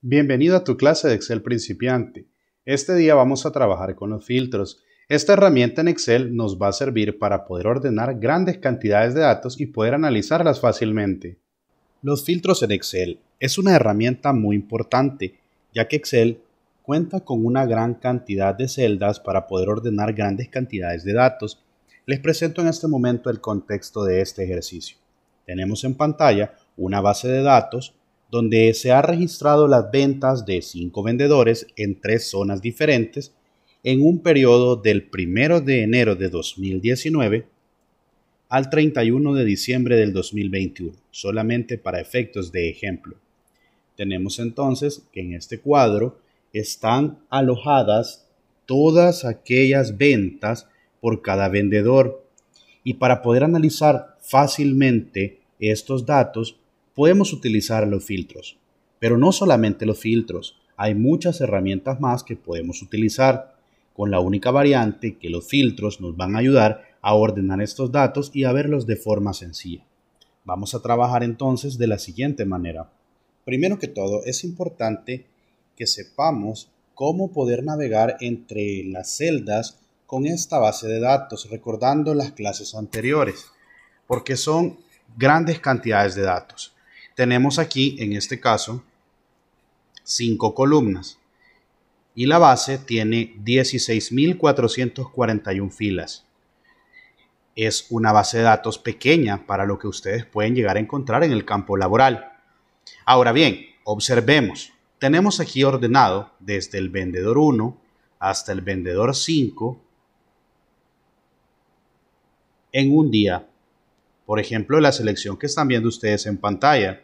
Bienvenido a tu clase de Excel principiante. Este día vamos a trabajar con los filtros. Esta herramienta en Excel nos va a servir para poder ordenar grandes cantidades de datos y poder analizarlas fácilmente. Los filtros en Excel es una herramienta muy importante, ya que Excel cuenta con una gran cantidad de celdas para poder ordenar grandes cantidades de datos. Les presento en este momento el contexto de este ejercicio. Tenemos en pantalla una base de datos donde se ha registrado las ventas de cinco vendedores en tres zonas diferentes en un periodo del 1 de enero de 2019 al 31 de diciembre del 2021, solamente para efectos de ejemplo. Tenemos entonces que en este cuadro están alojadas todas aquellas ventas por cada vendedor y para poder analizar fácilmente estos datos podemos utilizar los filtros. Pero no solamente los filtros, hay muchas herramientas más que podemos utilizar, con la única variante que los filtros nos van a ayudar a ordenar estos datos y a verlos de forma sencilla. Vamos a trabajar entonces de la siguiente manera. Primero que todo, es importante que sepamos cómo poder navegar entre las celdas con esta base de datos, recordando las clases anteriores, porque son grandes cantidades de datos tenemos aquí, en este caso, cinco columnas y la base tiene 16.441 filas. Es una base de datos pequeña para lo que ustedes pueden llegar a encontrar en el campo laboral. Ahora bien, observemos. Tenemos aquí ordenado desde el vendedor 1 hasta el vendedor 5 en un día. Por ejemplo, la selección que están viendo ustedes en pantalla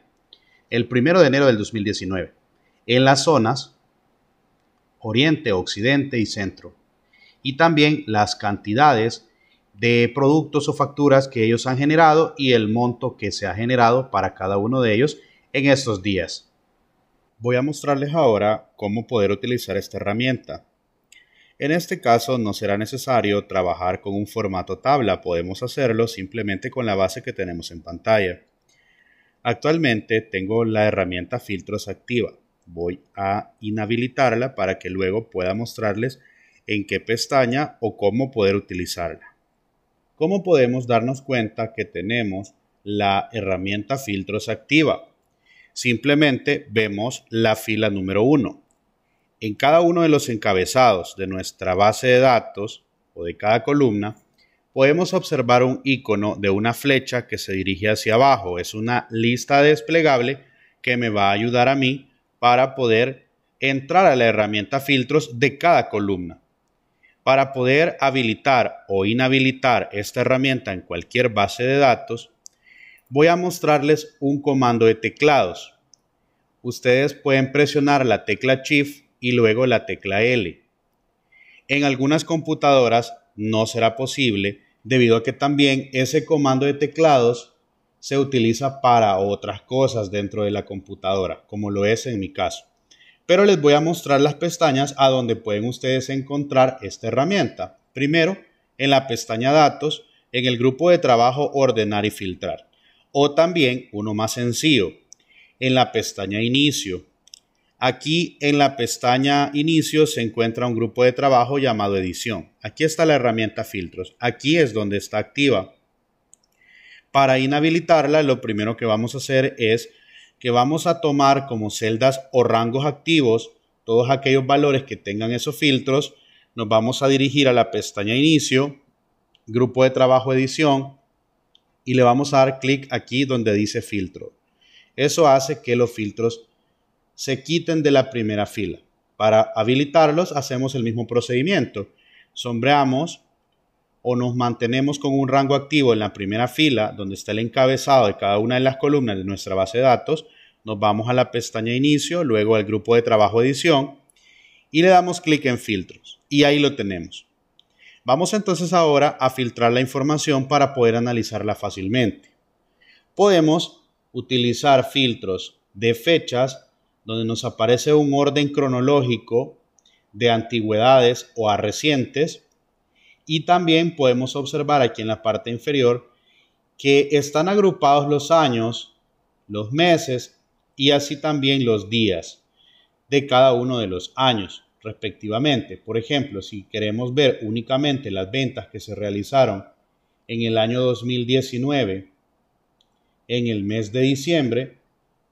el 1 de enero del 2019 en las zonas Oriente, Occidente y Centro. Y también las cantidades de productos o facturas que ellos han generado y el monto que se ha generado para cada uno de ellos en estos días. Voy a mostrarles ahora cómo poder utilizar esta herramienta. En este caso no será necesario trabajar con un formato tabla, podemos hacerlo simplemente con la base que tenemos en pantalla. Actualmente tengo la herramienta filtros activa. Voy a inhabilitarla para que luego pueda mostrarles en qué pestaña o cómo poder utilizarla. ¿Cómo podemos darnos cuenta que tenemos la herramienta filtros activa? Simplemente vemos la fila número 1. En cada uno de los encabezados de nuestra base de datos o de cada columna podemos observar un icono de una flecha que se dirige hacia abajo. Es una lista desplegable que me va a ayudar a mí para poder entrar a la herramienta filtros de cada columna. Para poder habilitar o inhabilitar esta herramienta en cualquier base de datos, voy a mostrarles un comando de teclados. Ustedes pueden presionar la tecla Shift y luego la tecla L. En algunas computadoras no será posible debido a que también ese comando de teclados se utiliza para otras cosas dentro de la computadora, como lo es en mi caso. Pero les voy a mostrar las pestañas a donde pueden ustedes encontrar esta herramienta. Primero, en la pestaña Datos, en el grupo de trabajo Ordenar y Filtrar. O también, uno más sencillo, en la pestaña Inicio, Aquí en la pestaña Inicio se encuentra un grupo de trabajo llamado Edición. Aquí está la herramienta Filtros. Aquí es donde está activa. Para inhabilitarla, lo primero que vamos a hacer es que vamos a tomar como celdas o rangos activos todos aquellos valores que tengan esos filtros. Nos vamos a dirigir a la pestaña Inicio, Grupo de Trabajo Edición y le vamos a dar clic aquí donde dice Filtro. Eso hace que los filtros se quiten de la primera fila. Para habilitarlos hacemos el mismo procedimiento. Sombreamos o nos mantenemos con un rango activo en la primera fila donde está el encabezado de cada una de las columnas de nuestra base de datos. Nos vamos a la pestaña Inicio, luego al grupo de trabajo Edición y le damos clic en Filtros. Y ahí lo tenemos. Vamos entonces ahora a filtrar la información para poder analizarla fácilmente. Podemos utilizar filtros de fechas donde nos aparece un orden cronológico de antigüedades o a recientes. Y también podemos observar aquí en la parte inferior que están agrupados los años, los meses y así también los días. de cada uno de los años respectivamente. Por ejemplo, si queremos ver únicamente las ventas que se realizaron en el año 2019 en el mes de diciembre,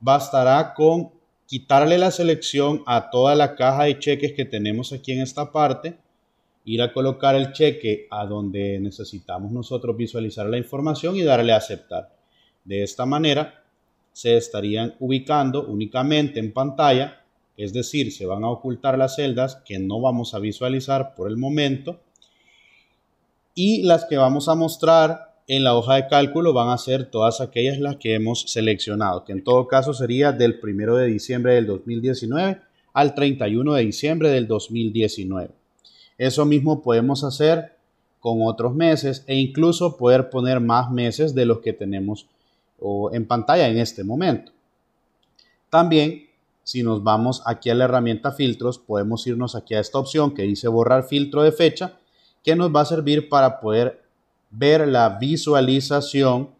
bastará con quitarle la selección a toda la caja de cheques que tenemos aquí en esta parte, ir a colocar el cheque a donde necesitamos nosotros visualizar la información y darle a aceptar. De esta manera se estarían ubicando únicamente en pantalla, es decir, se van a ocultar las celdas que no vamos a visualizar por el momento y las que vamos a mostrar en la hoja de cálculo van a ser todas aquellas las que hemos seleccionado, que en todo caso sería del 1 de diciembre del 2019 al 31 de diciembre del 2019. Eso mismo podemos hacer con otros meses e incluso poder poner más meses de los que tenemos en pantalla en este momento. También, si nos vamos aquí a la herramienta filtros, podemos irnos aquí a esta opción que dice borrar filtro de fecha, que nos va a servir para poder ver la visualización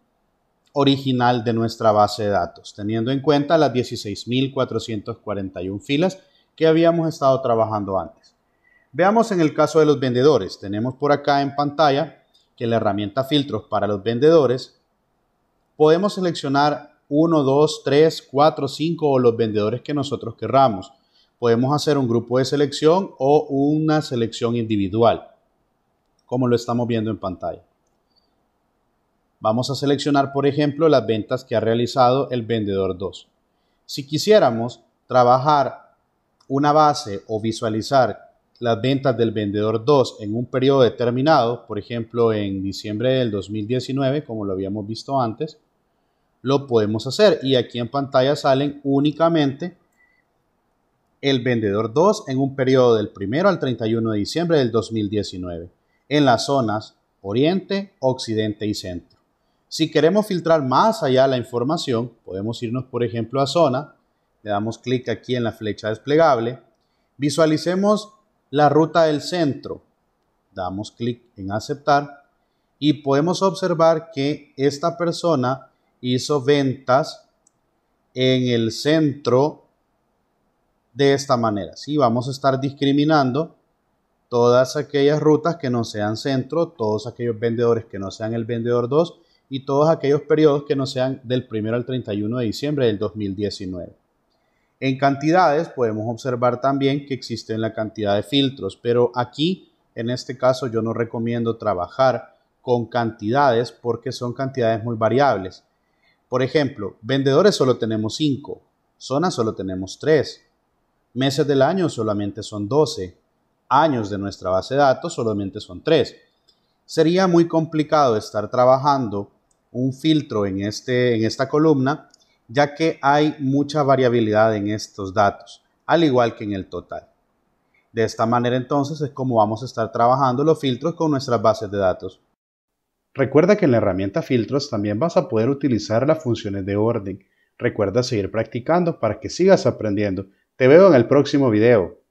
original de nuestra base de datos, teniendo en cuenta las 16.441 filas que habíamos estado trabajando antes. Veamos en el caso de los vendedores. Tenemos por acá en pantalla que la herramienta filtros para los vendedores podemos seleccionar 1, 2, 3, 4, 5 o los vendedores que nosotros querramos. Podemos hacer un grupo de selección o una selección individual, como lo estamos viendo en pantalla. Vamos a seleccionar, por ejemplo, las ventas que ha realizado el vendedor 2. Si quisiéramos trabajar una base o visualizar las ventas del vendedor 2 en un periodo determinado, por ejemplo en diciembre del 2019, como lo habíamos visto antes, lo podemos hacer. Y aquí en pantalla salen únicamente el vendedor 2 en un periodo del 1 al 31 de diciembre del 2019, en las zonas Oriente, Occidente y Centro. Si queremos filtrar más allá la información, podemos irnos, por ejemplo, a zona, le damos clic aquí en la flecha desplegable, visualicemos la ruta del centro, damos clic en aceptar y podemos observar que esta persona hizo ventas en el centro de esta manera. Sí, vamos a estar discriminando todas aquellas rutas que no sean centro, todos aquellos vendedores que no sean el vendedor 2 y todos aquellos periodos que no sean del 1 al 31 de diciembre del 2019. En cantidades podemos observar también que existen la cantidad de filtros, pero aquí en este caso yo no recomiendo trabajar con cantidades porque son cantidades muy variables. Por ejemplo, vendedores solo tenemos 5, zonas solo tenemos 3, meses del año solamente son 12, años de nuestra base de datos solamente son 3. Sería muy complicado estar trabajando un filtro en, este, en esta columna, ya que hay mucha variabilidad en estos datos, al igual que en el total. De esta manera entonces es como vamos a estar trabajando los filtros con nuestras bases de datos. Recuerda que en la herramienta filtros también vas a poder utilizar las funciones de orden. Recuerda seguir practicando para que sigas aprendiendo. Te veo en el próximo video.